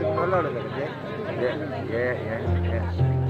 올라오는 거지? 예,